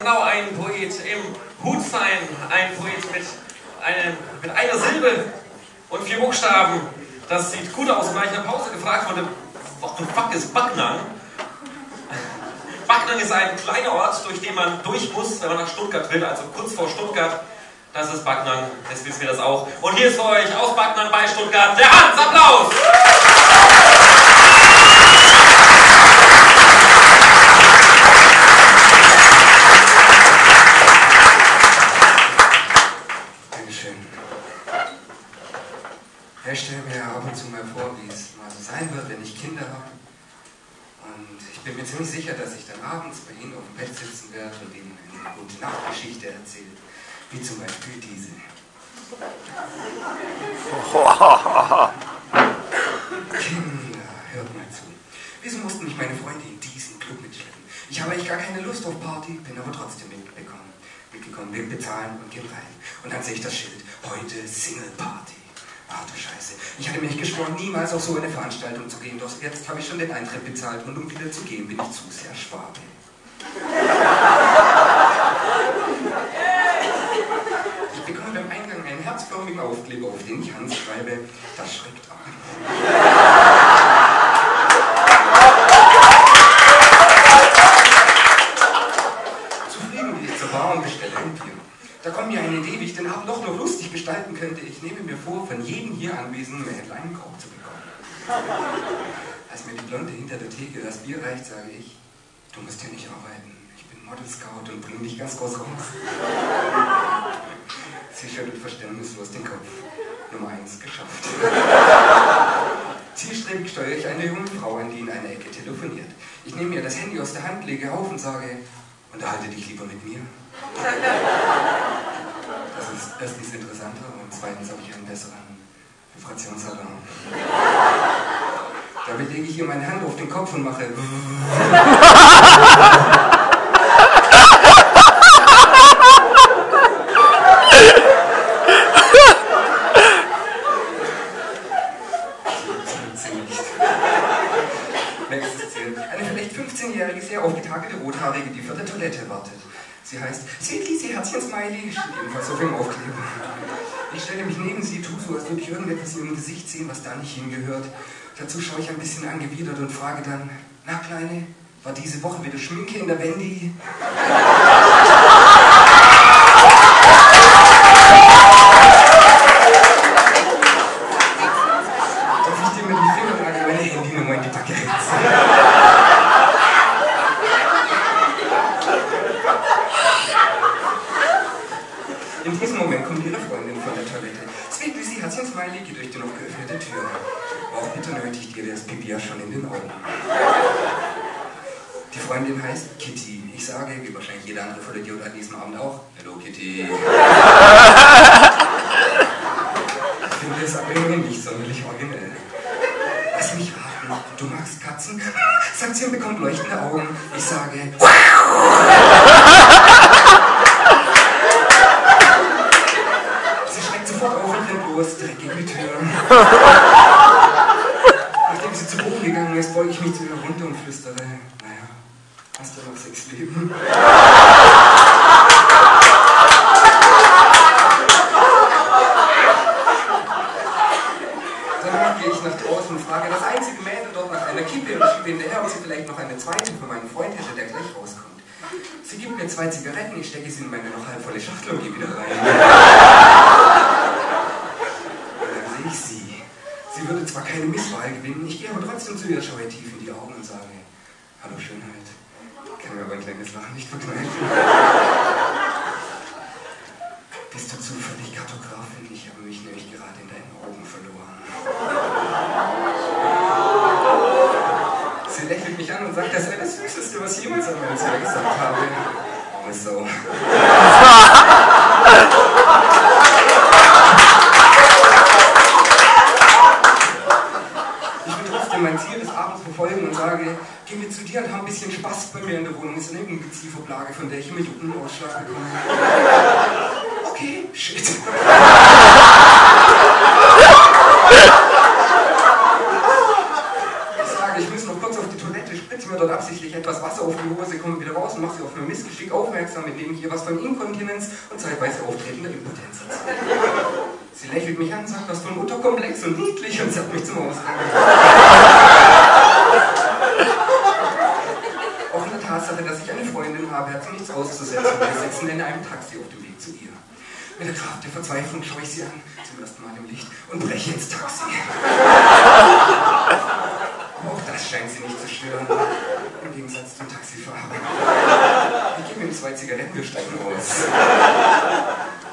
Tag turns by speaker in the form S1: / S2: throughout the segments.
S1: Genau ein Poet im Hut sein, ein Poet mit, einem, mit einer Silbe und vier Buchstaben. Das sieht gut aus. Und ich in der Pause gefragt wurde, what the fuck ist Backnang? Backnang ist ein kleiner Ort, durch den man durch muss, wenn man nach Stuttgart will, also kurz vor Stuttgart. Das ist Backnang, jetzt wissen wir das auch. Und hier ist für euch aus Backnang bei Stuttgart der Hans. Applaus!
S2: Dankeschön. Ja, ich stelle mir ab und zu mal vor, wie es mal so sein wird, wenn ich Kinder habe. Und ich bin mir ziemlich sicher, dass ich dann abends bei ihnen auf dem Bett sitzen werde und ihnen eine gute Nachtgeschichte erzähle. Wie zum Beispiel diese. Kinder, hört mal zu. Wieso mussten mich meine Freunde in diesen Club mitschleppen? Ich habe eigentlich gar keine Lust auf Party, bin aber trotzdem mitbekommen. Mitgekommen, will bezahlen und gehen rein. Und dann sehe ich das Schild, heute Single Party. Ach du Scheiße. Ich hatte mir nicht geschworen, niemals auf so eine Veranstaltung zu gehen. Doch jetzt habe ich schon den Eintritt bezahlt und um wieder zu gehen, bin ich zu sehr Schwabe. Ich bekomme beim Eingang einen herzförmigen Aufkleber, auf den ich Hans schreibe. Das schreckt ab. Zufrieden gehe ich zur Bar und bestelle ein Bier. Da kommt mir eine Idee, wie ich den Abend doch noch lustig gestalten könnte. Ich nehme mir vor, von jedem hier Anwesenden einen kleinen Korb zu bekommen. Als mir die Blonde hinter der Theke das Bier reicht, sage ich, du musst hier nicht arbeiten. Ich bin Model Scout und bring dich ganz groß raus. Sie schüttelt verständnislos den Kopf. Nummer eins geschafft. Zielstrebig steuere ich eine junge Frau an, die in einer Ecke telefoniert. Ich nehme ihr das Handy aus der Hand, lege auf und sage, unterhalte dich lieber mit mir. Das ist erstens interessanter und zweitens habe ich einen besseren Vibrationssalon. Damit lege ich ihr meine Hand auf den Kopf und mache. Eine vielleicht 15-jährige, sehr aufgetakelte Rothaarige, die für der Toilette wartet. Sie heißt Sweet Lisi Herzchen Smiley, steht jedenfalls auf dem Aufkleber. Ich stelle mich neben sie, tue so, als würde ich irgendetwas in ihrem Gesicht sehen, was da nicht hingehört. Dazu schaue ich ein bisschen angewidert und frage dann, na Kleine, war diese Woche wieder Schminke in der Wendy? Darf ich dir mit dem Finger meine Handynummer in die Backe ritzen? In diesem Moment kommt ihre Freundin von der Toilette. Sweet Lucy Herzchen Smiley geht durch die noch geöffnete Tür. Nötigt ihr das Pipi ja schon in den Augen. Die Freundin heißt Kitty. Ich sage, wie wahrscheinlich jeder andere Vollidiot an diesem Abend auch, Hello Kitty. Ich finde es aber immerhin nicht sonderlich originell. Lass mich raten, du magst Katzen? Sagt sie und bekommt leuchtende Augen. Ich sage, Sie schreckt sofort auf und rennt los, direkt gegen die Tür. Ist, beuge ich mich zu ihr runter und flüstere, naja, hast du noch sechs Leben? Danach gehe ich nach draußen und frage das einzige Mädel dort nach einer Kippe und schiebe hinterher, ob sie vielleicht noch eine zweite für meinen Freund hätte, der gleich rauskommt. Sie gibt mir zwei Zigaretten, ich stecke sie in meine noch halbvolle Schachtel und gehe wieder rein. Und dann sehe ich sie. Sie würde zwar keine Misswahl gewinnen, ich gehe aber trotzdem zu ihr, schaue ihr tief in die Augen und sage, Hallo Schönheit, kann mir aber ein kleines Lachen nicht verkneifen. Bist du zufällig Kartografin? Ich habe mich nämlich gerade in deinen Augen verloren. Sie lächelt mich an und sagt, das sei das Süßeste, was ich jemals an meiner Zeit gesagt habe. Arme Sau. Gehen wir zu dir und haben ein bisschen Spaß bei mir in der Wohnung. Ist eine Ungezieferplage, von der ich Millionenausschlag bekomme. Okay, shit. Ich sage, ich muss noch kurz auf die Toilette, spritze mir dort absichtlich etwas Wasser auf die Hose, komme wieder raus und mache sie auf mein Missgeschick aufmerksam. mit dem ich ihr was von Inkontinenz und zeitweise auftretender Impotenz erzähle. Sie lächelt mich an, sagt was von Mutterkomplex und niedlich und sagt mich zum Ausgang. Auch in der Tatsache, dass ich eine Freundin habe, hat sie nichts Wir sitzen in einem Taxi auf dem Weg zu ihr. Mit der Kraft der Verzweiflung schaue ich sie an, zum ersten Mal im Licht, und breche ins Taxi. Auch das scheint sie nicht zu stören. Im Gegensatz zum Taxifahrer. Ich gebe ihm zwei Zigaretten, wir steigen aus.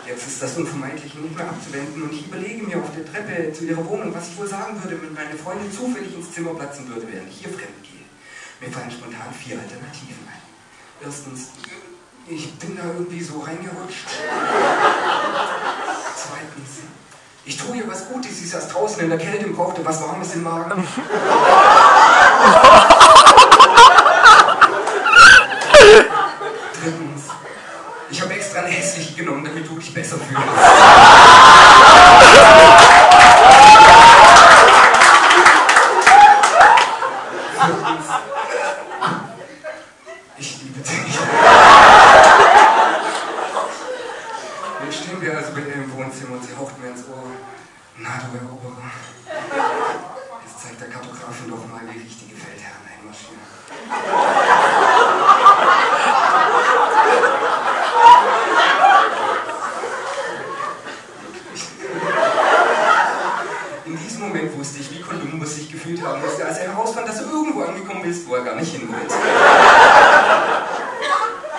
S2: Jetzt ist das Unvermeidliche nicht mehr abzuwenden und ich überlege mir auf der Treppe zu ihrer Wohnung, was ich wohl sagen würde, wenn meine Freundin zufällig ins Zimmer platzen würde, während ich hier fremd gehe. Mir fallen spontan vier Alternativen ein. Erstens, ich bin da irgendwie so reingerutscht. Zweitens, ich tue ihr was Gutes, sie ist erst draußen in der Kälte und brauchte was Warmes im Magen. Drittens, ich habe extra eine hässliche genommen, damit du dich besser fühlst. Viertens, ich liebe dich. Jetzt stehen wir also bei ihr im Wohnzimmer und sie haucht mir ins Ohr. Na, du Eroberer. Jetzt zeigt der Kartografen doch mal, wie richtige Feldherren einmarschieren. In diesem Moment wusste ich, wie Kolumbus sich gefühlt haben musste, als er herausfand, dass er irgendwo angekommen wollte.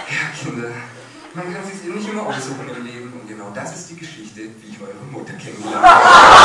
S2: Ja, Kinder, man kann sich nicht immer aussuchen im Leben. Und genau das ist die Geschichte, wie ich eure Mutter kennengelernt habe.